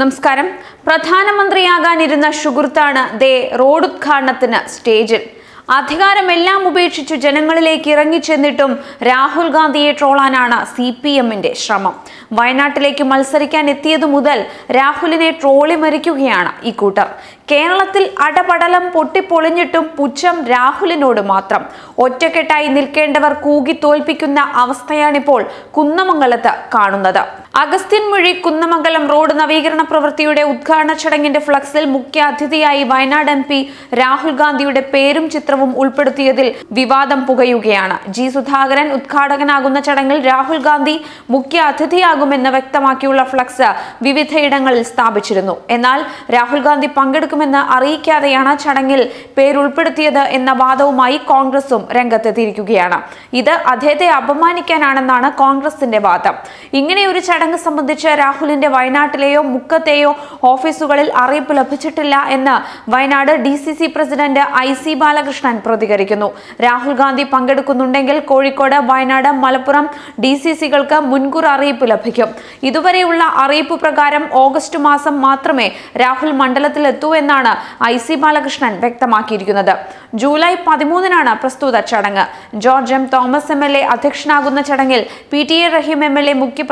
നമസ്കാരം. പ്രധാനമന്ത്രിയാകാനിരുന്ന ഷുഗുർത്താണ് ദേ റോഡ് ഉദ്ഘാടനത്തിന് സ്റ്റേജിൽ. അധികാരമെല്ലാം ഉപേക്ഷിച്ചു ജനങ്ങളിലേക്ക് ഇറങ്ങിച്ചെന്നിട്ടും രാഹുൽ ഗാന്ധിയെ ട്രോളാനാണ് സി പി എമ്മിന്റെ ശ്രമം. വയനാട്ടിലേക്ക് മത്സരിക്കാൻ എത്തിയതു മുതൽ രാഹുലിനെ ട്രോളി മരിക്കുകയാണ് ഈ കൂട്ടർ. കേരളത്തിൽ അടപടലം പൊട്ടിപ്പൊളിഞ്ഞിട്ടും പുച്ഛം രാഹുലിനോട് മാത്രം. ഒറ്റക്കെട്ടായി നിൽക്കേണ്ടവർ കൂകി തോൽപ്പിക്കുന്ന അവസ്ഥയാണിപ്പോൾ കുന്നമംഗലത്ത് കാണുന്നത്. അഗസ്ത്യൻമൊഴി കുന്നമംഗലം റോഡ് നവീകരണ പ്രവൃത്തിയുടെ ഉദ്ഘാടന ചടങ്ങിന്റെ ഫ്ലക്സിൽ മുഖ്യ അതിഥിയായി വയനാട് എം പി രാഹുൽ ഗാന്ധിയുടെ പേരും ചിത്രവും ഉൾപ്പെടുത്തിയതിൽ വിവാദം പുകയുകയാണ്. ജി സുധാകരൻ ഉദ്ഘാടകനാകുന്ന ചടങ്ങിൽ രാഹുൽ ഗാന്ധി മുഖ്യ അതിഥിയാകുമെന്ന് വ്യക്തമാക്കിയുള്ള ഫ്ലക്സ് വിവിധയിടങ്ങളിൽ സ്ഥാപിച്ചിരുന്നു. എന്നാൽ രാഹുൽ ഗാന്ധി പങ്കെടുക്കുമെന്ന് അറിയിക്കാതെയാണ് ചടങ്ങിൽ പേരുൾപ്പെടുത്തിയത് എന്ന വാദവുമായി കോൺഗ്രസും രംഗത്തെത്തിയിരിക്കുകയാണ്. ഇത് അദ്ദേഹത്തെ അപമാനിക്കാനാണെന്നാണ് കോൺഗ്രസിന്റെ വാദം. ഇങ്ങനെയൊരു ഒരു ചടങ്ങ് സംബന്ധിച്ച് രാഹുലിന്റെ വയനാട്ടിലെയോ മുക്കത്തെയോ ഓഫീസുകളിൽ അറിയിപ്പ് ലഭിച്ചിട്ടില്ല എന്ന് Wayanad D president I C Balakrishnan പ്രതികരിക്കുന്നു. രാഹുൽ ഗാന്ധി പങ്കെടുക്കുന്നുണ്ടെങ്കിൽ കോഴിക്കോട് വയനാട് മലപ്പുറം ഡി സി സികൾക്ക് മുൻകൂർ അറിയിപ്പ് ലഭിക്കും. ഇതുവരെയുള്ള അറിയിപ്പ് പ്രകാരം ഓഗസ്റ്റ് മാസം മാത്രമേ രാഹുൽ മണ്ഡലത്തിൽ എത്തൂ എന്നാണ് ഐ സി ബാലകൃഷ്ണൻ വ്യക്തമാക്കിയിരിക്കുന്നത്. ജൂലൈ പതിമൂന്നിനാണ് പ്രസ്തുത ചടങ്ങ്. George M Thomas M L A അധ്യക്ഷനാകുന്ന ചടങ്ങിൽ P T A Rahim M L A മുഖ്യ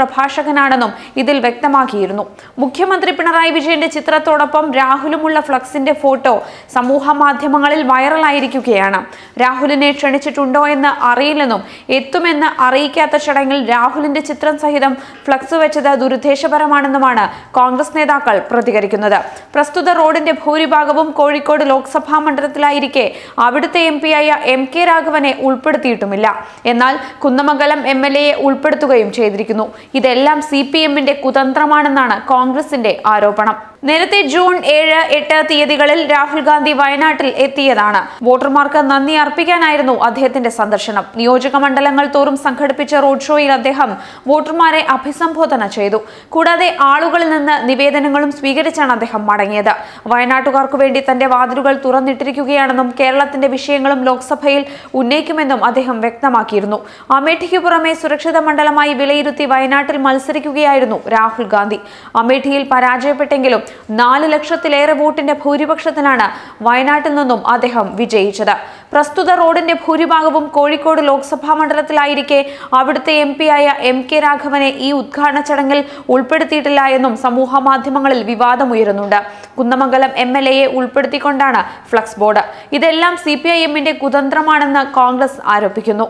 പ്രഭാഷകനാണെന്നും ഇതിൽ വ്യക്തമാക്കിയിരുന്നു. മുഖ്യമന്ത്രി പിണറായി വിജയന്റെ ചിത്രത്തോടൊപ്പം രാഹുലുമുള്ള ഫ്ലക്സിന്റെ ഫോട്ടോ സമൂഹ മാധ്യമങ്ങളിൽ വൈറലായിരിക്കുകയാണ്. രാഹുലിനെ ക്ഷണിച്ചിട്ടുണ്ടോ എന്ന് അറിയില്ലെന്നും എത്തുമെന്ന് അറിയിക്കാത്ത ചടങ്ങിൽ രാഹുലിന്റെ ചിത്രം സഹിതം ഫ്ലക്സ് വെച്ചത് ദുരുദ്ദേശപരമാണെന്നുമാണ് കോൺഗ്രസ് നേതാക്കൾ പ്രതികരിക്കുന്നത്. പ്രസ്തുത റോഡിന്റെ ഭൂരിഭാഗവും കോഴിക്കോട് ലോക്സഭാ മണ്ഡലത്തിലായിരിക്കെ അവിടുത്തെ എം പിയായ എം കെ രാഘവനെ ഉൾപ്പെടുത്തിയിട്ടുമില്ല. എന്നാൽ കുന്നമംഗലം എം എൽ എയെ ഉൾപ്പെടുത്തുകയും ചെയ്തിരിക്കുന്നു. ഇതെല്ലാം സി പി എമ്മിന്റെ കുതന്ത്രമാണെന്നാണ് കോൺഗ്രസിന്റെ ആരോപണം. നേരത്തെ ജൂൺ ഏഴ് എട്ട് തീയതികളിൽ രാഹുൽ ഗാന്ധി വയനാട്ടിൽ എത്തിയതാണ്. വോട്ടർമാർക്ക് നന്ദി അർപ്പിക്കാനായിരുന്നു അദ്ദേഹത്തിന്റെ സന്ദർശനം. നിയോജക മണ്ഡലങ്ങൾ തോറും സംഘടിപ്പിച്ച റോഡ് ഷോയിൽ അദ്ദേഹം വോട്ടർമാരെ അഭിസംബോധന ചെയ്തു. കൂടാതെ ആളുകളിൽ നിന്ന് നിവേദനങ്ങളും സ്വീകരിച്ചാണ് അദ്ദേഹം മടങ്ങിയത്. വയനാട്ടുകാർക്കു വേണ്ടി തന്റെ വാതിലുകൾ തുറന്നിട്ടിരിക്കുകയാണെന്നും കേരളത്തിന്റെ വിഷയങ്ങളും ലോക്സഭയിൽ ഉന്നയിക്കുമെന്നും അദ്ദേഹം വ്യക്തമാക്കിയിരുന്നു. അമേഠിക്ക് പുറമെ സുരക്ഷിത മണ്ഡലമായി വിലയിരുത്തി വയനാട്ടിൽ മത്സരിക്കുകയായിരുന്നു രാഹുൽ ഗാന്ധി. അമേഠിയിൽ പരാജയപ്പെട്ടെങ്കിലും നാല് ലക്ഷത്തിലേറെ വോട്ടിന്റെ ഭൂരിപക്ഷത്തിലാണ് വയനാട്ടിൽ നിന്നും അദ്ദേഹം വിജയിച്ചത്. പ്രസ്തുത റോഡിന്റെ ഭൂരിഭാഗവും കോഴിക്കോട് ലോക്സഭാ മണ്ഡലത്തിലായിരിക്കെ അവിടുത്തെ എം പിയായ എം കെ രാഘവനെ ഈ ഉദ്ഘാടന ചടങ്ങിൽ ഉൾപ്പെടുത്തിയിട്ടില്ല എന്നും സമൂഹ മാധ്യമങ്ങളിൽ വിവാദമുയരുന്നുണ്ട് കുന്നമംഗലം എം എൽ എയെ ഉൾപ്പെടുത്തിക്കൊണ്ടാണ് ഫ്ലക്സ് ബോർഡ്. ഇതെല്ലാം സി പി ഐ എമ്മിന്റെ കുതന്ത്രമാണെന്ന് കോൺഗ്രസ് ആരോപിക്കുന്നു.